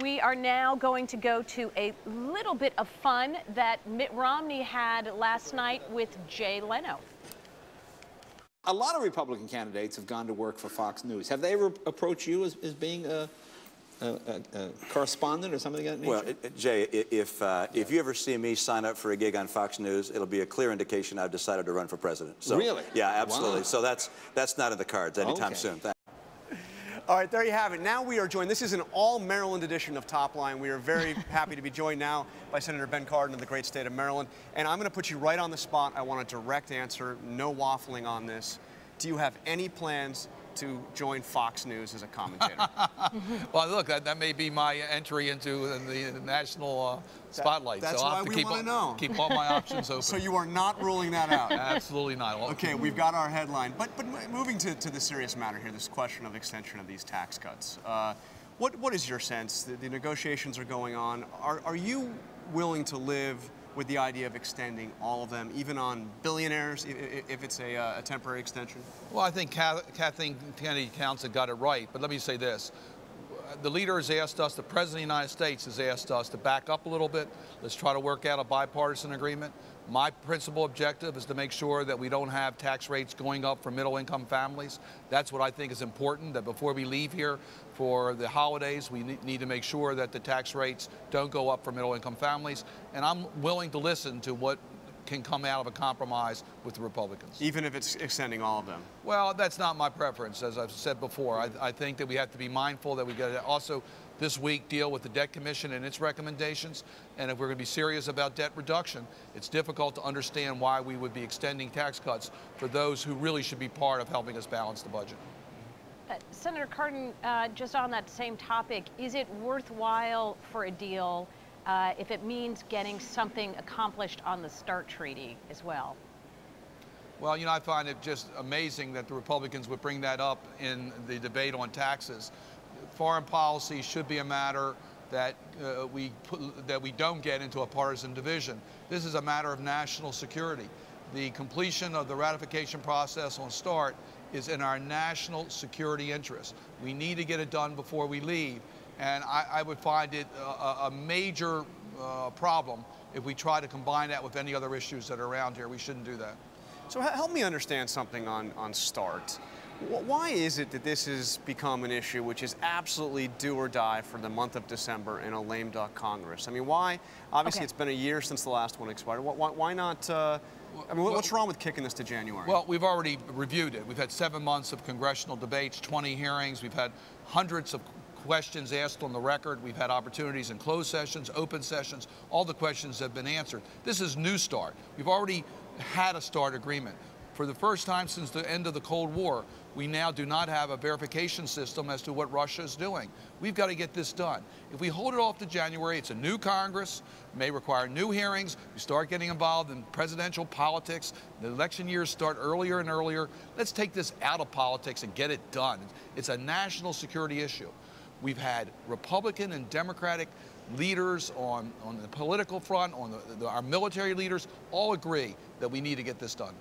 we are now going to go to a little bit of fun that Mitt Romney had last night with Jay Leno. A lot of Republican candidates have gone to work for Fox News. Have they ever approached you as, as being a, a, a, a, correspondent or something of that nature? Well, it, Jay, if, uh, yeah. if you ever see me sign up for a gig on Fox News, it'll be a clear indication I've decided to run for president. So, really? Yeah, absolutely. Wow. So that's, that's not in the cards anytime okay. soon. All right, there you have it. Now we are joined. This is an all Maryland edition of Top Line. We are very happy to be joined now by Senator Ben Cardin of the great state of Maryland. And I'm going to put you right on the spot. I want a direct answer, no waffling on this. Do you have any plans to join Fox News as a commentator? well, look, that, that may be my entry into the, the national uh, spotlight. That, that's so I'll have to keep to know. Keep all my options open. so you are not ruling that out? Absolutely not. Okay, we've got our headline. But but moving to, to the serious matter here, this question of extension of these tax cuts. Uh, what what is your sense? The, the negotiations are going on. Are are you willing to live? With the idea of extending all of them, even on billionaires, if it's a, uh, a temporary extension? Well, I think Kathleen Kennedy Townsend got it right, but let me say this. The leader has asked us, the President of the United States has asked us to back up a little bit. Let's try to work out a bipartisan agreement. My principal objective is to make sure that we don't have tax rates going up for middle income families. That's what I think is important, that before we leave here for the holidays, we need to make sure that the tax rates don't go up for middle income families. And I'm willing to listen to what can come out of a compromise with the Republicans. Even if it's extending all of them? Well, that's not my preference, as I've said before. I, I think that we have to be mindful that we got to also this week deal with the Debt Commission and its recommendations. And if we're going to be serious about debt reduction, it's difficult to understand why we would be extending tax cuts for those who really should be part of helping us balance the budget. Uh, Senator Cardin, uh, just on that same topic, is it worthwhile for a deal uh, if it means getting something accomplished on the START treaty as well? Well, you know, I find it just amazing that the Republicans would bring that up in the debate on taxes foreign policy should be a matter that uh, we put, that we don't get into a partisan division. This is a matter of national security. The completion of the ratification process on START is in our national security interest. We need to get it done before we leave. And I, I would find it a, a major uh, problem if we try to combine that with any other issues that are around here. We shouldn't do that. So help me understand something on, on START. Why is it that this has become an issue which is absolutely do or die for the month of December in a lame duck Congress? I mean, why? Obviously, okay. it's been a year since the last one expired. Why, why not? Uh, I mean, what's wrong with kicking this to January? Well, we've already reviewed it. We've had seven months of congressional debates, 20 hearings. We've had hundreds of questions asked on the record. We've had opportunities in closed sessions, open sessions. All the questions have been answered. This is New START. We've already had a START agreement. For the first time since the end of the Cold War, we now do not have a verification system as to what Russia is doing. We've got to get this done. If we hold it off to January, it's a new Congress, may require new hearings, we start getting involved in presidential politics, the election years start earlier and earlier. Let's take this out of politics and get it done. It's a national security issue. We've had Republican and Democratic leaders on, on the political front, on the, the, our military leaders, all agree that we need to get this done.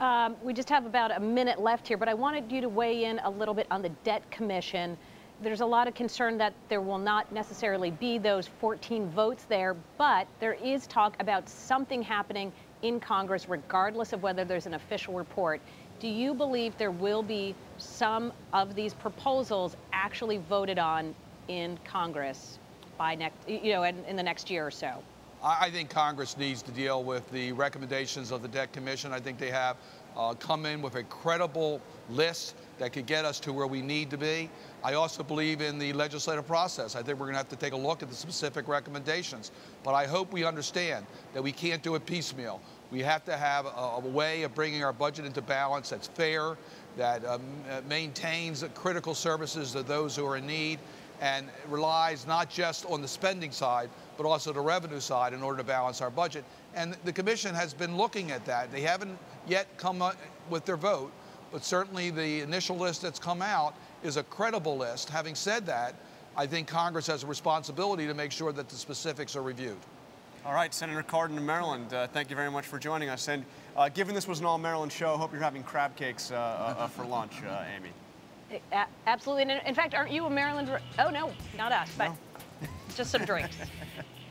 Um, we just have about a minute left here, but I wanted you to weigh in a little bit on the debt commission. There's a lot of concern that there will not necessarily be those 14 votes there, but there is talk about something happening in Congress, regardless of whether there's an official report. Do you believe there will be some of these proposals actually voted on in Congress by next, you know, in, in the next year or so? I think Congress needs to deal with the recommendations of the Debt Commission. I think they have uh, come in with a credible list that could get us to where we need to be. I also believe in the legislative process. I think we're going to have to take a look at the specific recommendations. But I hope we understand that we can't do it piecemeal. We have to have a, a way of bringing our budget into balance that's fair, that um, maintains critical services to those who are in need, and relies not just on the spending side, but also the revenue side in order to balance our budget. And the Commission has been looking at that. They haven't yet come up with their vote, but certainly the initial list that's come out is a credible list. Having said that, I think Congress has a responsibility to make sure that the specifics are reviewed. All right, Senator Cardin of Maryland, uh, thank you very much for joining us. And uh, given this was an all Maryland show, I hope you're having crab cakes uh, uh, uh for lunch, uh, Amy. Absolutely. And in fact, aren't you a Maryland? Oh no, not us, but just some drinks.